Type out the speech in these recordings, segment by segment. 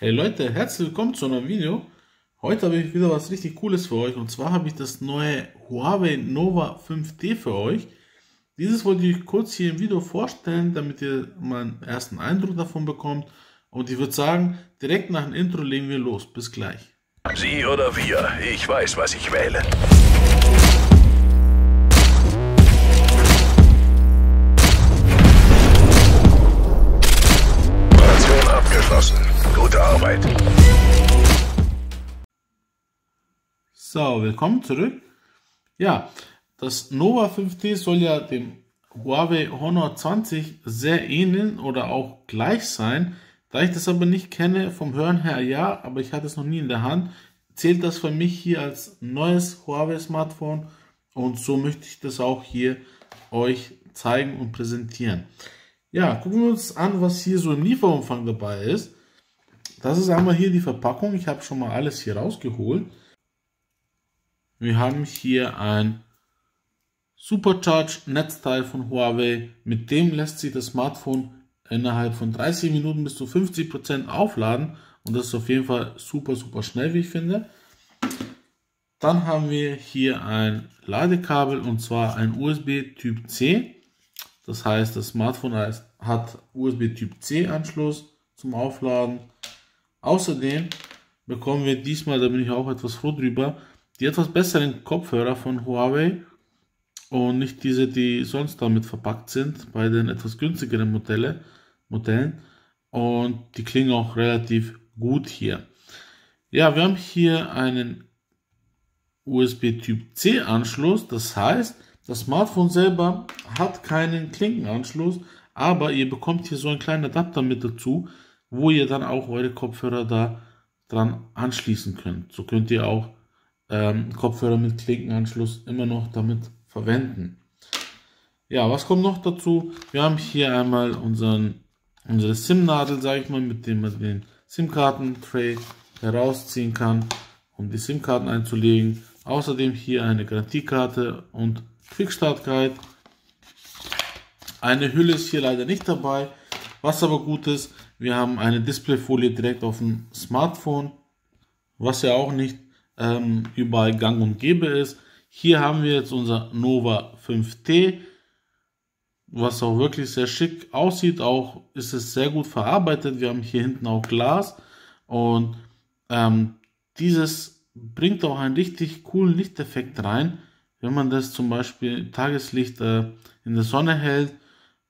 Hey Leute, herzlich willkommen zu einem Video. Heute habe ich wieder was richtig cooles für euch und zwar habe ich das neue Huawei Nova 5T für euch. Dieses wollte ich kurz hier im Video vorstellen, damit ihr mal einen ersten Eindruck davon bekommt. Und ich würde sagen, direkt nach dem Intro legen wir los. Bis gleich. Sie oder wir, ich weiß, was ich wähle. So, willkommen zurück. Ja, das Nova 5T soll ja dem Huawei Honor 20 sehr ähneln oder auch gleich sein. Da ich das aber nicht kenne, vom Hören her ja, aber ich hatte es noch nie in der Hand, zählt das für mich hier als neues Huawei Smartphone und so möchte ich das auch hier euch zeigen und präsentieren. Ja, gucken wir uns an, was hier so im Lieferumfang dabei ist. Das ist einmal hier die Verpackung. Ich habe schon mal alles hier rausgeholt. Wir haben hier ein Supercharge Netzteil von Huawei. Mit dem lässt sich das Smartphone innerhalb von 30 Minuten bis zu 50% aufladen. Und das ist auf jeden Fall super, super schnell, wie ich finde. Dann haben wir hier ein Ladekabel und zwar ein USB Typ C. Das heißt, das Smartphone hat USB Typ C Anschluss zum Aufladen. Außerdem bekommen wir diesmal, da bin ich auch etwas froh drüber, die etwas besseren Kopfhörer von Huawei und nicht diese, die sonst damit verpackt sind, bei den etwas günstigeren Modelle, Modellen. Und die klingen auch relativ gut hier. Ja, wir haben hier einen USB Typ C Anschluss, das heißt, das Smartphone selber hat keinen Klinkenanschluss, aber ihr bekommt hier so einen kleinen Adapter mit dazu, wo ihr dann auch eure Kopfhörer da dran anschließen könnt. So könnt ihr auch ähm, Kopfhörer mit Klinkenanschluss immer noch damit verwenden. Ja, was kommt noch dazu? Wir haben hier einmal unseren, unsere SIM-Nadel, sage ich mal, mit dem man den SIM-Karten-Tray herausziehen kann, um die SIM-Karten einzulegen. Außerdem hier eine Garantiekarte und Quickstart Guide. Eine Hülle ist hier leider nicht dabei, was aber gut ist. Wir haben eine Displayfolie direkt auf dem Smartphone, was ja auch nicht ähm, überall gang und gäbe ist. Hier haben wir jetzt unser Nova 5T, was auch wirklich sehr schick aussieht. Auch ist es sehr gut verarbeitet. Wir haben hier hinten auch Glas und ähm, dieses bringt auch einen richtig coolen Lichteffekt rein, wenn man das zum Beispiel Tageslicht äh, in der Sonne hält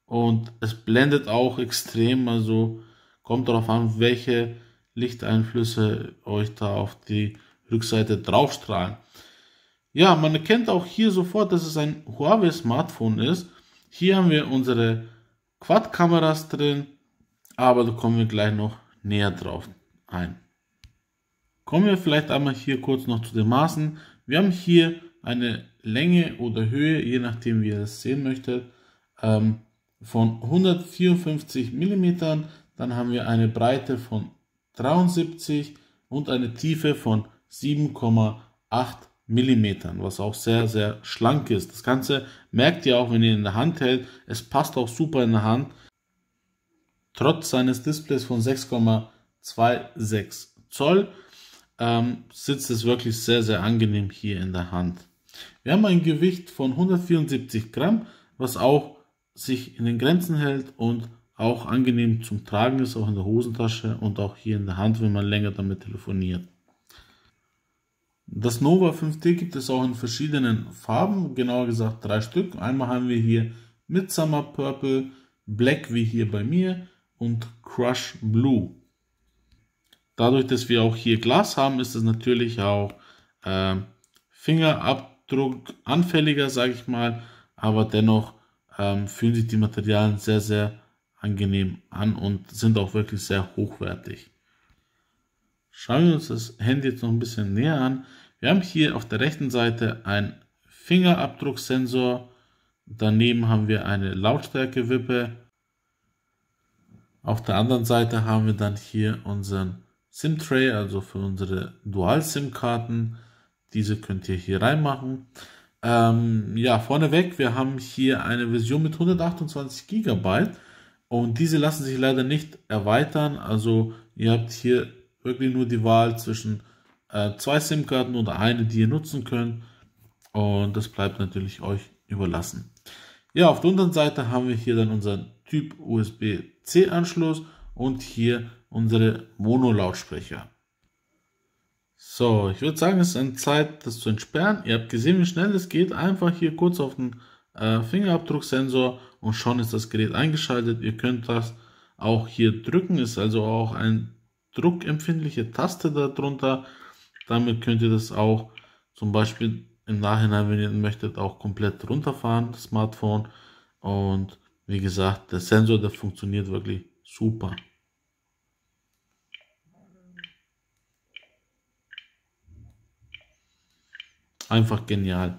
und es blendet auch extrem. Also kommt darauf an, welche Lichteinflüsse euch da auf die Rückseite draufstrahlen. Ja, man erkennt auch hier sofort, dass es ein Huawei Smartphone ist. Hier haben wir unsere Quad-Kameras drin, aber da kommen wir gleich noch näher drauf ein. Kommen wir vielleicht einmal hier kurz noch zu den Maßen. Wir haben hier eine Länge oder Höhe, je nachdem wie ihr es sehen möchtet, ähm, von 154 mm. Dann haben wir eine Breite von 73 und eine Tiefe von 7,8 mm, was auch sehr, sehr schlank ist. Das Ganze merkt ihr auch, wenn ihr in der Hand hält. Es passt auch super in der Hand. Trotz seines Displays von 6,26 Zoll ähm, sitzt es wirklich sehr, sehr angenehm hier in der Hand. Wir haben ein Gewicht von 174 Gramm, was auch sich in den Grenzen hält und auch angenehm zum Tragen ist, auch in der Hosentasche und auch hier in der Hand, wenn man länger damit telefoniert. Das Nova 5T gibt es auch in verschiedenen Farben, genauer gesagt drei Stück. Einmal haben wir hier Midsummer Purple, Black wie hier bei mir und Crush Blue. Dadurch, dass wir auch hier Glas haben, ist es natürlich auch äh, Fingerabdruck anfälliger, sage ich mal, aber dennoch ähm, fühlen sich die Materialien sehr, sehr angenehm an und sind auch wirklich sehr hochwertig. Schauen wir uns das Handy jetzt noch ein bisschen näher an. Wir haben hier auf der rechten Seite einen Fingerabdrucksensor. Daneben haben wir eine Lautstärkewippe. Auf der anderen Seite haben wir dann hier unseren SIM-Tray, also für unsere Dual-SIM-Karten. Diese könnt ihr hier reinmachen. Ähm, ja, vorneweg, wir haben hier eine Version mit 128 GB und diese lassen sich leider nicht erweitern. Also ihr habt hier wirklich nur die Wahl zwischen äh, zwei SIM-Karten oder eine, die ihr nutzen könnt. Und das bleibt natürlich euch überlassen. Ja, auf der unteren Seite haben wir hier dann unseren Typ USB-C Anschluss und hier unsere Mono-Lautsprecher. So, ich würde sagen, es ist an Zeit, das zu entsperren. Ihr habt gesehen, wie schnell es geht. Einfach hier kurz auf den äh, Fingerabdrucksensor und schon ist das Gerät eingeschaltet. Ihr könnt das auch hier drücken, ist also auch ein druckempfindliche Taste darunter. Damit könnt ihr das auch zum Beispiel im Nachhinein, wenn ihr möchtet, auch komplett runterfahren, das Smartphone. Und wie gesagt, der Sensor, der funktioniert wirklich super. Einfach genial.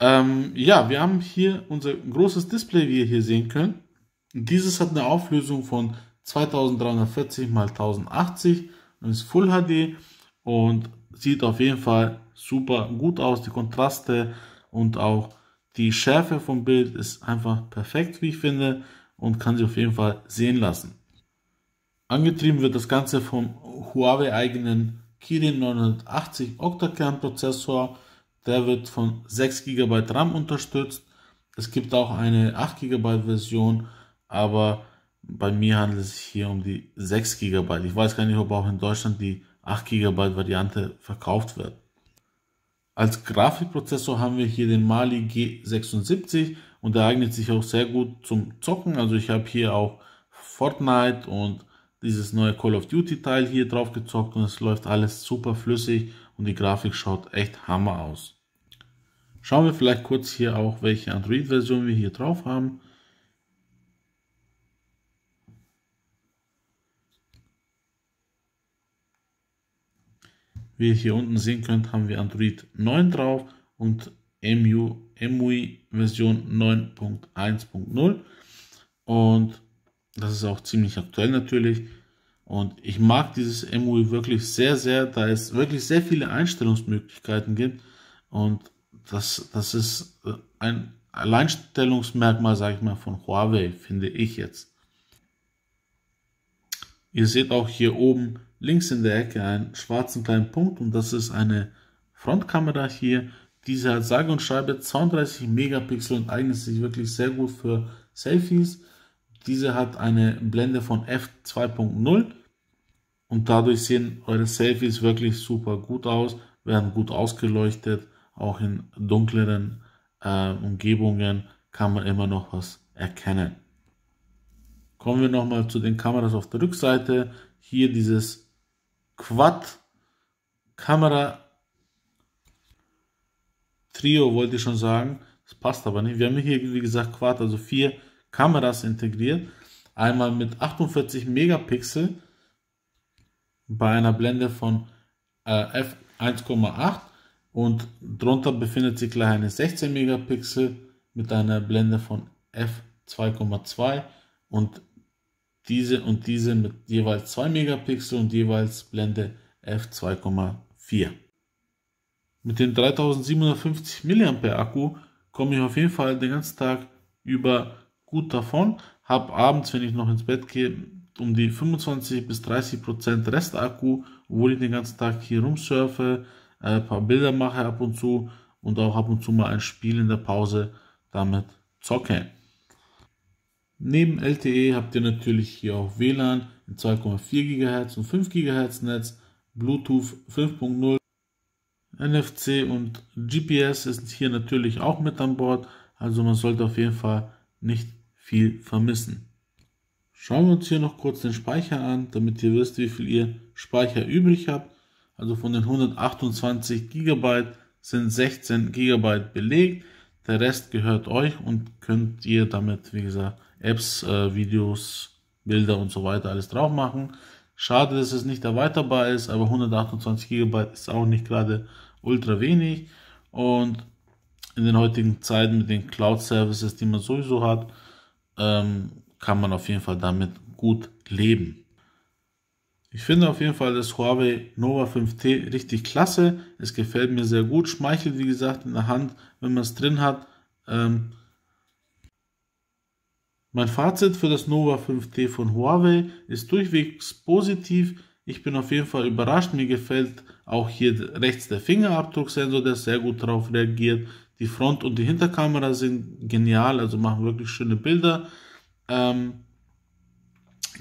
Ähm, ja, wir haben hier unser großes Display, wie ihr hier sehen könnt. Dieses hat eine Auflösung von 2340 x 1080 und ist Full HD und sieht auf jeden Fall super gut aus. Die Kontraste und auch die Schärfe vom Bild ist einfach perfekt, wie ich finde, und kann sich auf jeden Fall sehen lassen. Angetrieben wird das Ganze vom Huawei eigenen Kirin 980 Octa-Kern Prozessor der wird von 6 GB RAM unterstützt. Es gibt auch eine 8 GB Version, aber bei mir handelt es sich hier um die 6 GB. Ich weiß gar nicht, ob auch in Deutschland die 8 GB Variante verkauft wird. Als Grafikprozessor haben wir hier den Mali G76 und der eignet sich auch sehr gut zum Zocken. Also ich habe hier auch Fortnite und dieses neue Call of Duty Teil hier drauf gezockt und es läuft alles super flüssig und die Grafik schaut echt Hammer aus. Schauen wir vielleicht kurz hier auch, welche Android-Version wir hier drauf haben. Wie ihr hier unten sehen könnt, haben wir Android 9 drauf und MU, MUI Version 9.1.0 und das ist auch ziemlich aktuell natürlich. Und ich mag dieses MUI wirklich sehr, sehr, da es wirklich sehr viele Einstellungsmöglichkeiten gibt. Und das, das ist ein Alleinstellungsmerkmal, sage ich mal, von Huawei, finde ich jetzt. Ihr seht auch hier oben links in der Ecke einen schwarzen kleinen Punkt und das ist eine Frontkamera hier. Diese hat sage und schreibe 32 Megapixel und eignet sich wirklich sehr gut für Selfies. Diese hat eine Blende von f2.0 und dadurch sehen eure Selfies wirklich super gut aus, werden gut ausgeleuchtet auch in dunkleren äh, Umgebungen kann man immer noch was erkennen. Kommen wir nochmal zu den Kameras auf der Rückseite. Hier dieses Quad-Kamera Trio wollte ich schon sagen. Das passt aber nicht. Wir haben hier, wie gesagt, Quad, also vier Kameras integriert. Einmal mit 48 Megapixel bei einer Blende von äh, f1,8 und drunter befindet sich gleich eine 16 Megapixel mit einer Blende von f2,2 und diese und diese mit jeweils 2 Megapixel und jeweils Blende f2,4. Mit dem 3750 mAh Akku komme ich auf jeden Fall den ganzen Tag über gut davon. Habe abends, wenn ich noch ins Bett gehe, um die 25 bis 30 Prozent Restakku, obwohl ich den ganzen Tag hier rumsurfe, ein paar Bilder mache ab und zu und auch ab und zu mal ein Spiel in der Pause damit zocke. Neben LTE habt ihr natürlich hier auch WLAN in 2,4 GHz und 5 GHz Netz, Bluetooth 5.0, NFC und GPS ist hier natürlich auch mit an Bord, also man sollte auf jeden Fall nicht viel vermissen. Schauen wir uns hier noch kurz den Speicher an, damit ihr wisst, wie viel ihr Speicher übrig habt. Also von den 128 GB sind 16 GB belegt. Der Rest gehört euch und könnt ihr damit, wie gesagt, Apps, äh, Videos, Bilder und so weiter alles drauf machen. Schade, dass es nicht erweiterbar ist, aber 128 GB ist auch nicht gerade ultra wenig. Und in den heutigen Zeiten mit den Cloud-Services, die man sowieso hat, ähm, kann man auf jeden Fall damit gut leben. Ich finde auf jeden Fall das Huawei Nova 5T richtig klasse. Es gefällt mir sehr gut, schmeichelt wie gesagt in der Hand, wenn man es drin hat. Ähm mein Fazit für das Nova 5T von Huawei ist durchwegs positiv. Ich bin auf jeden Fall überrascht. Mir gefällt auch hier rechts der Fingerabdrucksensor, der sehr gut darauf reagiert. Die Front- und die Hinterkamera sind genial, also machen wirklich schöne Bilder. Ähm,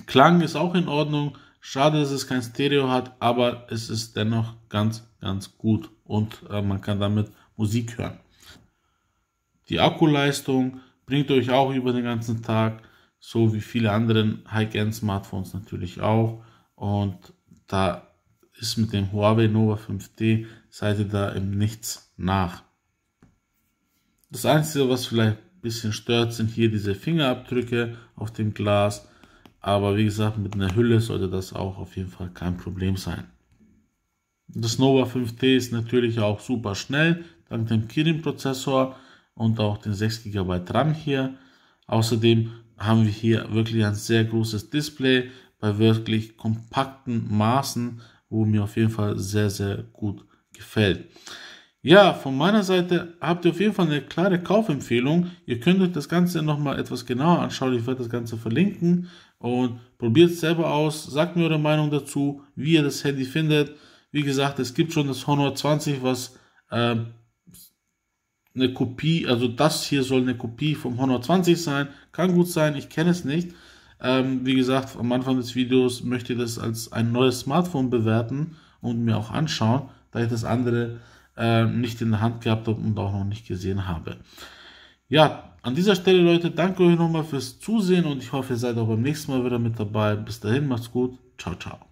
Klang ist auch in Ordnung. Schade, dass es kein Stereo hat, aber es ist dennoch ganz, ganz gut und äh, man kann damit Musik hören. Die Akkuleistung bringt euch auch über den ganzen Tag, so wie viele anderen High-End-Smartphones natürlich auch. Und da ist mit dem Huawei Nova 5T, seid ihr da im Nichts nach. Das Einzige, was vielleicht ein bisschen stört, sind hier diese Fingerabdrücke auf dem Glas. Aber wie gesagt, mit einer Hülle sollte das auch auf jeden Fall kein Problem sein. Das Nova 5T ist natürlich auch super schnell, dank dem Kirin-Prozessor und auch den 6 GB RAM hier. Außerdem haben wir hier wirklich ein sehr großes Display bei wirklich kompakten Maßen, wo mir auf jeden Fall sehr, sehr gut gefällt. Ja, von meiner Seite habt ihr auf jeden Fall eine klare Kaufempfehlung. Ihr könnt euch das Ganze nochmal etwas genauer anschauen. Ich werde das Ganze verlinken und probiert es selber aus. Sagt mir eure Meinung dazu, wie ihr das Handy findet. Wie gesagt, es gibt schon das Honor 20, was äh, eine Kopie, also das hier soll eine Kopie vom Honor 20 sein. Kann gut sein, ich kenne es nicht. Ähm, wie gesagt, am Anfang des Videos möchte ich das als ein neues Smartphone bewerten und mir auch anschauen, da ich das andere äh, nicht in der Hand gehabt habe und auch noch nicht gesehen habe. Ja, an dieser Stelle, Leute, danke euch nochmal fürs Zusehen und ich hoffe, ihr seid auch beim nächsten Mal wieder mit dabei. Bis dahin, macht's gut. Ciao, ciao.